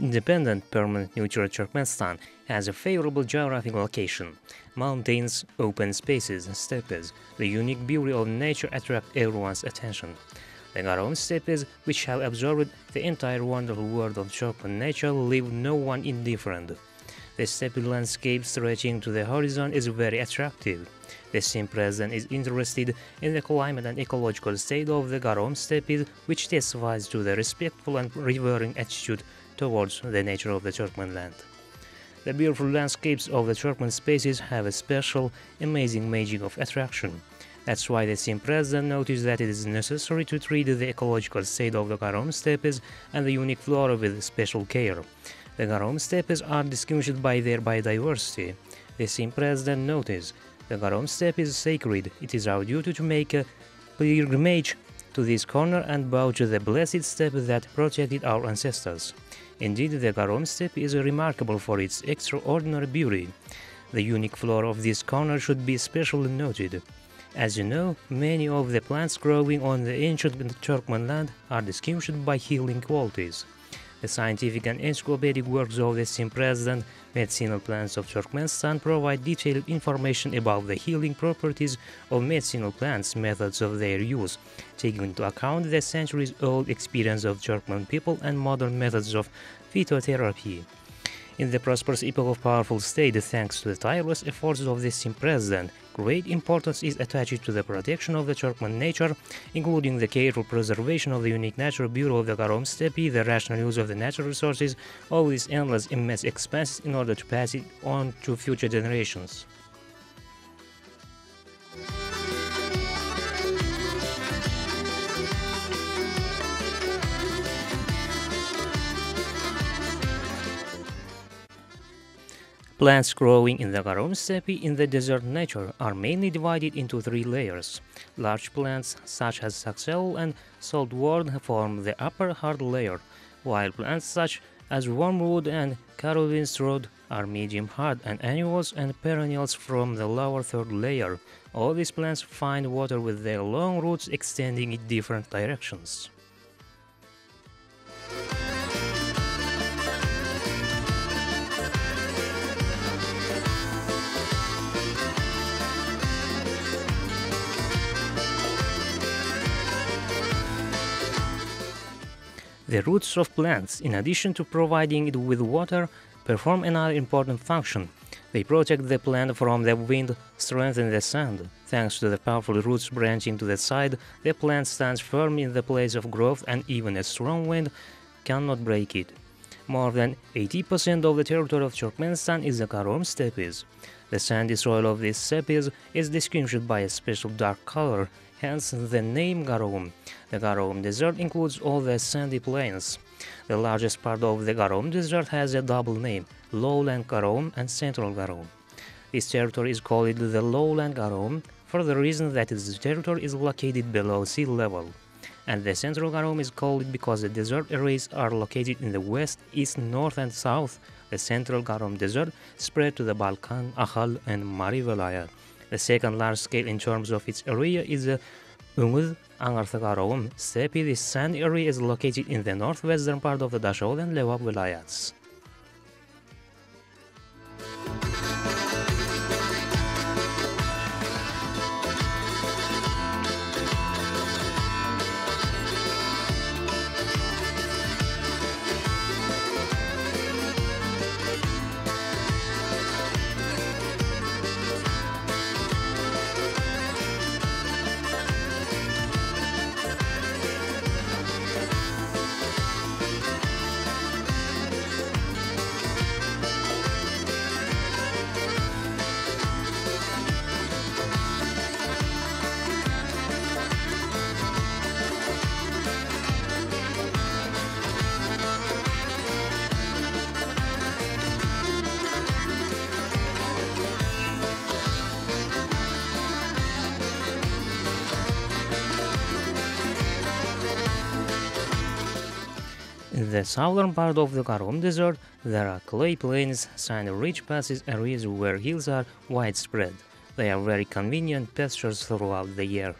Independent permanent neutral Turkmenistan has a favorable geographic location. Mountains, open spaces, and steppes, the unique beauty of nature attract everyone's attention. The Garom steppes, which have absorbed the entire wonderful world of Turkmen nature, leave no one indifferent. The steppe landscape stretching to the horizon is very attractive. The same president is interested in the climate and ecological state of the Garom steppes, which testifies to the respectful and revering attitude towards the nature of the Turkmen land. The beautiful landscapes of the Turkmen spaces have a special, amazing magic of attraction. That's why the same president noticed that it is necessary to treat the ecological state of the Garom steppes and the unique flora with special care. The Garom steppes are distinguished by their biodiversity. The same president noticed the Garom steppe is sacred. It is our duty to make a pilgrimage to this corner and bow to the blessed steppe that protected our ancestors. Indeed, the Garom steppe is remarkable for its extraordinary beauty. The unique flora of this corner should be especially noted. As you know, many of the plants growing on the ancient Turkmen land are distinguished by healing qualities. The scientific and encyclopedic works of the same president, medicinal plants of Turkmenistan provide detailed information about the healing properties of medicinal plants, methods of their use, taking into account the centuries-old experience of Turkmen people and modern methods of phytotherapy. In the prosperous epoch of powerful state, thanks to the tireless efforts of the same president, great importance is attached to the protection of the Turkmen nature, including the careful preservation of the unique natural beauty of the Garom steppe, the rational use of the natural resources, all these endless immense expenses in order to pass it on to future generations. Plants growing in the Garom steppe in the desert nature are mainly divided into three layers. Large plants such as saxaul and saltwort form the upper hard layer, while plants such as wormwood and carolines Carolin's are medium hard and annuals and perennials from the lower third layer. All these plants find water with their long roots extending in different directions. The roots of plants, in addition to providing it with water, perform another important function. They protect the plant from the wind, strengthen the sand. Thanks to the powerful roots branching to the side, the plant stands firm in the place of growth and even a strong wind cannot break it. More than 80% of the territory of Turkmenistan is the Garom steppes. The sandy soil of these steppes is distinguished by a special dark color, hence the name Garom. The Garom Desert includes all the sandy plains. The largest part of the Garom Desert has a double name, Lowland Garom and Central Garom. This territory is called the Lowland Garom for the reason that its territory is located below sea level. And the Central Garom is called because the desert areas are located in the west, east, north and south. The Central Garom Desert spread to the Balkan, Ahal and Mary Velaya. The second large scale in terms of its area is the Umud Angarthagarovum steppe. This sand area is located in the northwestern part of the Dashol and Lebap vilayats. In the southern part of the Garom Desert, there are clay plains, sand-rich passes areas where hills are widespread. They are very convenient pastures throughout the year.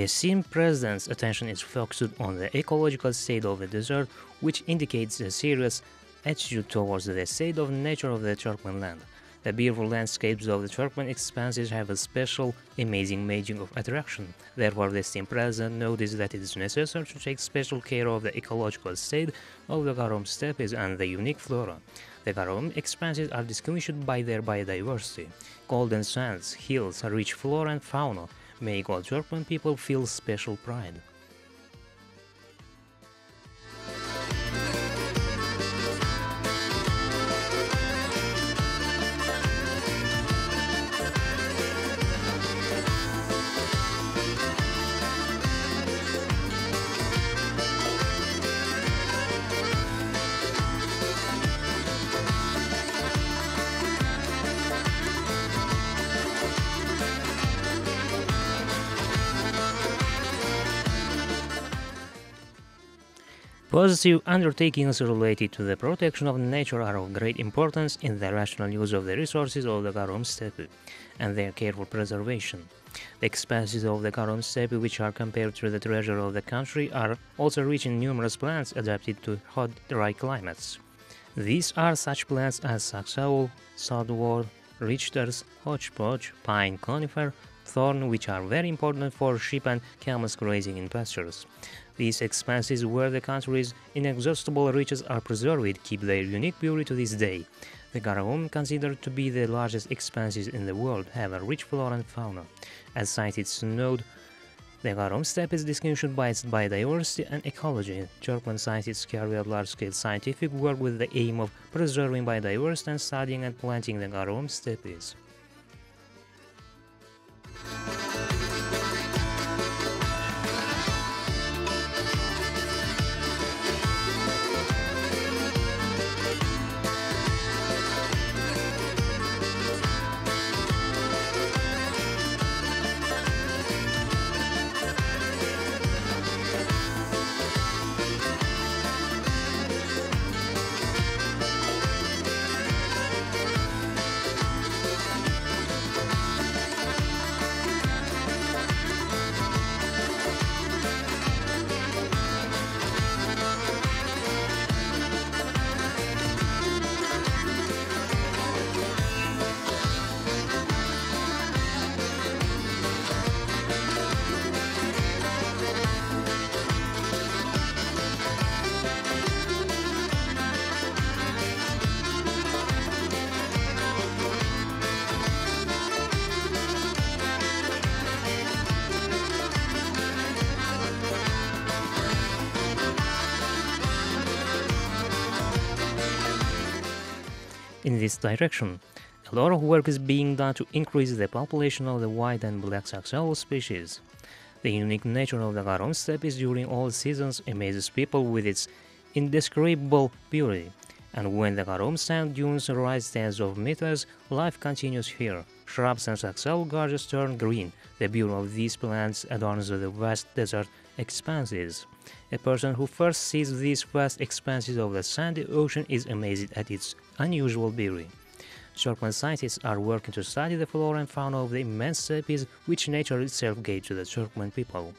The Sim president's attention is focused on the ecological state of the desert, which indicates a serious attitude towards the state of nature of the Turkmen land. The beautiful landscapes of the Turkmen expanses have a special, amazing magic of attraction. Therefore, the Sim president noticed that it is necessary to take special care of the ecological state of the Garom steppes and the unique flora. The Garom expanses are distinguished by their biodiversity. Golden sands, hills, rich flora and fauna make all Turkmen people feel special pride. Positive undertakings related to the protection of nature are of great importance in the rational use of the resources of the Garom steppe and their careful preservation. The expanses of the Garom steppe, which are compared to the treasure of the country, are also rich in numerous plants adapted to hot, dry climates. These are such plants as saxaul, saltwort, richters, hodgepodge, pine conifer, thorn, which are very important for sheep and camels grazing in pastures. These expanses where the country's inexhaustible riches are preserved keep their unique beauty to this day. The Garom, considered to be the largest expanses in the world, have a rich flora and fauna. As scientists note, the Garom steppe is distinguished by its biodiversity and ecology. Turkmen scientists carry out large-scale scientific work with the aim of preserving biodiversity and studying and planting the Garom steppes. In this direction. A lot of work is being done to increase the population of the white and black saxaul species. The unique nature of the Garom steppes during all seasons amazes people with its indescribable beauty. And when the Garom sand dunes rise tens of meters, life continues here. Shrubs and saxaul gorges turn green. The beauty of these plants adorns the vast desert expanses. A person who first sees these vast expanses of the sandy ocean is amazed at its unusual beauty. Turkmen scientists are working to study the flora and fauna of the immense steppes which nature itself gave to the Turkmen people.